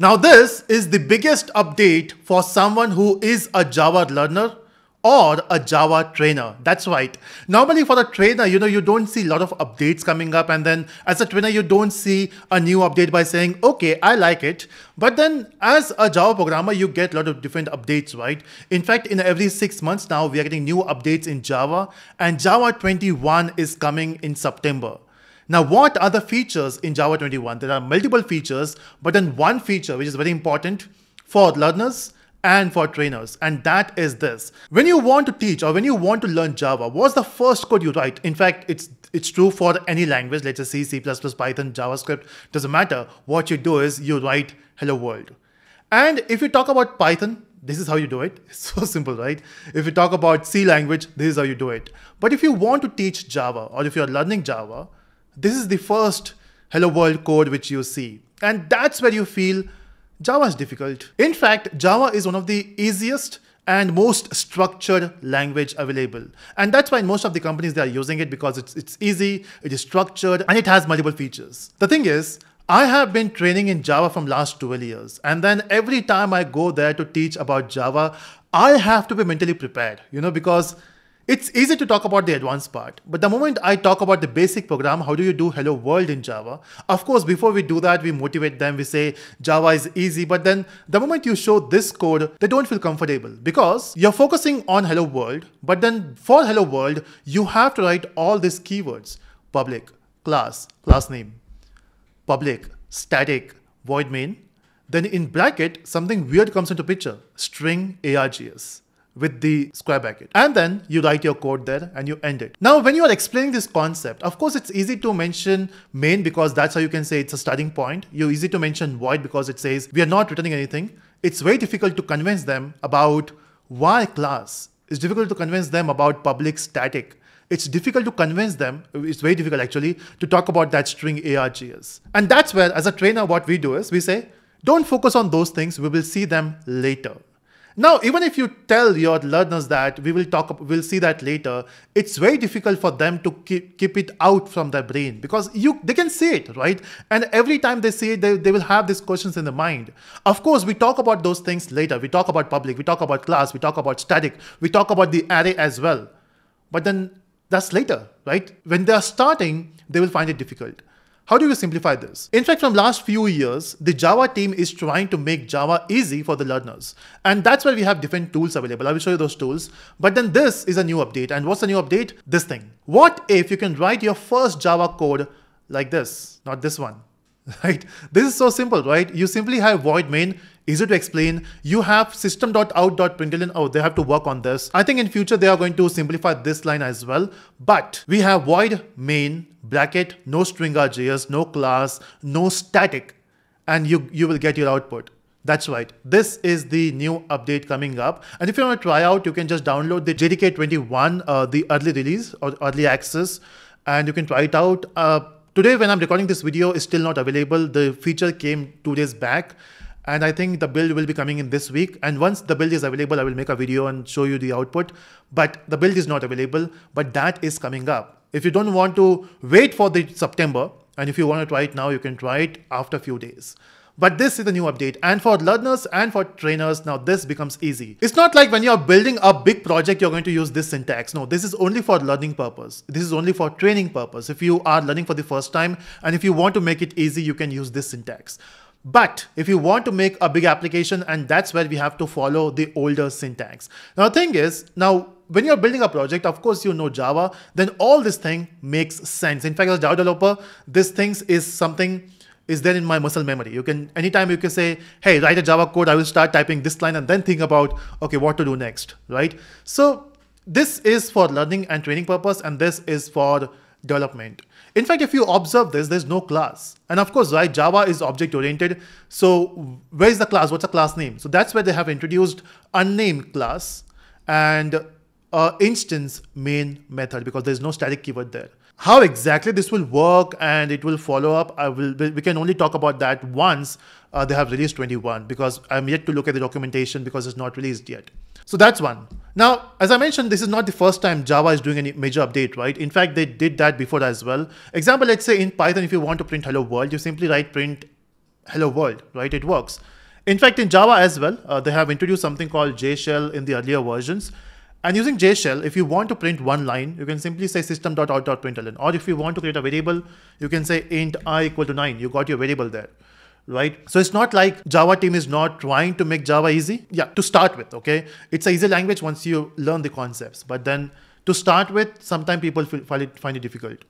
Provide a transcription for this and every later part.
Now this is the biggest update for someone who is a Java learner or a Java trainer. That's right. Normally for a trainer, you know, you don't see a lot of updates coming up and then as a trainer, you don't see a new update by saying, okay, I like it. But then as a Java programmer, you get a lot of different updates, right? In fact, in every six months now, we are getting new updates in Java and Java 21 is coming in September. Now, what are the features in Java 21? There are multiple features, but then one feature which is very important for learners and for trainers, and that is this. When you want to teach or when you want to learn Java, what's the first code you write? In fact, it's it's true for any language, let's say C, C++, Python, JavaScript, doesn't matter. What you do is you write hello world. And if you talk about Python, this is how you do it. It's so simple, right? If you talk about C language, this is how you do it. But if you want to teach Java or if you're learning Java, this is the first hello world code which you see. And that's where you feel Java is difficult. In fact, Java is one of the easiest and most structured language available. And that's why most of the companies they are using it because it's, it's easy, it is structured, and it has multiple features. The thing is, I have been training in Java from last 12 years. And then every time I go there to teach about Java, I have to be mentally prepared, you know, because it's easy to talk about the advanced part, but the moment I talk about the basic program, how do you do hello world in Java? Of course, before we do that, we motivate them, we say Java is easy, but then the moment you show this code, they don't feel comfortable because you're focusing on hello world, but then for hello world, you have to write all these keywords, public, class, class name, public, static, void main. Then in bracket, something weird comes into picture, string args with the square bracket. And then you write your code there and you end it. Now, when you are explaining this concept, of course, it's easy to mention main because that's how you can say it's a starting point. You're easy to mention void because it says we are not returning anything. It's very difficult to convince them about why class. It's difficult to convince them about public static. It's difficult to convince them, it's very difficult actually, to talk about that string args. And that's where, as a trainer, what we do is we say, don't focus on those things, we will see them later. Now, even if you tell your learners that we will talk, we'll see that later, it's very difficult for them to keep, keep it out from their brain because you they can see it, right? And every time they see it, they, they will have these questions in the mind. Of course, we talk about those things later. We talk about public, we talk about class, we talk about static, we talk about the array as well. But then that's later, right? When they're starting, they will find it difficult. How do you simplify this? In fact, from last few years, the Java team is trying to make Java easy for the learners. And that's why we have different tools available. I will show you those tools. But then this is a new update. And what's the new update? This thing. What if you can write your first Java code like this, not this one, right? This is so simple, right? You simply have void main, easy to explain. You have system.out.println. Oh, they have to work on this. I think in future they are going to simplify this line as well. But we have void main bracket, no string string.js, no class, no static, and you, you will get your output. That's right. This is the new update coming up. And if you want to try out, you can just download the JDK 21, uh, the early release or early access, and you can try it out. Uh, today, when I'm recording this video, is still not available. The feature came two days back. And I think the build will be coming in this week. And once the build is available, I will make a video and show you the output. But the build is not available, but that is coming up. If you don't want to wait for the September, and if you want to try it now, you can try it after a few days. But this is the new update. And for learners and for trainers, now this becomes easy. It's not like when you're building a big project, you're going to use this syntax. No, this is only for learning purpose. This is only for training purpose. If you are learning for the first time, and if you want to make it easy, you can use this syntax. But if you want to make a big application, and that's where we have to follow the older syntax. Now, the thing is, now when you're building a project, of course, you know Java, then all this thing makes sense. In fact, as a Java developer, this things is something is there in my muscle memory. You can, anytime you can say, hey, write a Java code, I will start typing this line and then think about, okay, what to do next, right? So this is for learning and training purpose, and this is for development. In fact, if you observe this, there's no class. And of course, right, Java is object oriented. So where is the class? What's a class name? So that's where they have introduced unnamed class and uh, instance main method because there's no static keyword there. How exactly this will work and it will follow up, I will. We can only talk about that once uh, they have released 21 because I'm yet to look at the documentation because it's not released yet. So that's one. Now, as I mentioned, this is not the first time Java is doing any major update, right? In fact, they did that before as well. Example, let's say in Python, if you want to print hello world, you simply write print hello world, right? It works. In fact, in Java as well, uh, they have introduced something called JShell in the earlier versions. And using JShell, if you want to print one line, you can simply say system.out.println. Or if you want to create a variable, you can say int i equal to 9. You got your variable there, right? So it's not like Java team is not trying to make Java easy. Yeah, to start with, okay? It's an easy language once you learn the concepts. But then to start with, sometimes people find it, find it difficult.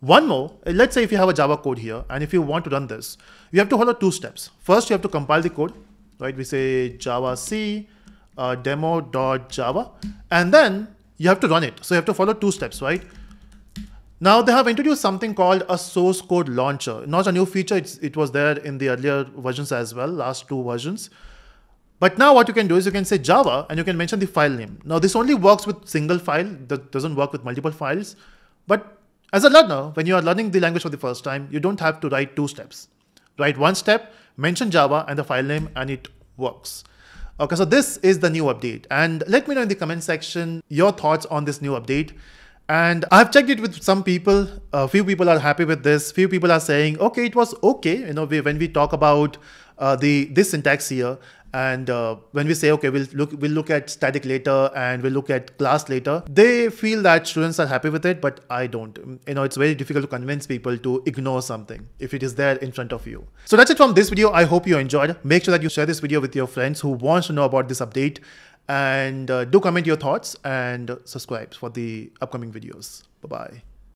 One more, eh, let's say if you have a Java code here, and if you want to run this, you have to follow two steps. First, you have to compile the code, right? We say javac uh, demo.java, and then you have to run it. So you have to follow two steps, right? Now they have introduced something called a source code launcher. Not a new feature, it was there in the earlier versions as well, last two versions. But now what you can do is you can say Java and you can mention the file name. Now this only works with single file, that doesn't work with multiple files. But as a learner, when you are learning the language for the first time, you don't have to write two steps. Write one step, mention Java and the file name, and it works. Okay, so this is the new update. And let me know in the comment section your thoughts on this new update. And I've checked it with some people. A few people are happy with this. Few people are saying, okay, it was okay. You know, we, when we talk about uh, the this syntax here, and uh, when we say, okay, we'll look, we'll look at static later and we'll look at class later, they feel that students are happy with it, but I don't. You know, it's very difficult to convince people to ignore something if it is there in front of you. So that's it from this video. I hope you enjoyed. Make sure that you share this video with your friends who wants to know about this update and uh, do comment your thoughts and subscribe for the upcoming videos. Bye-bye.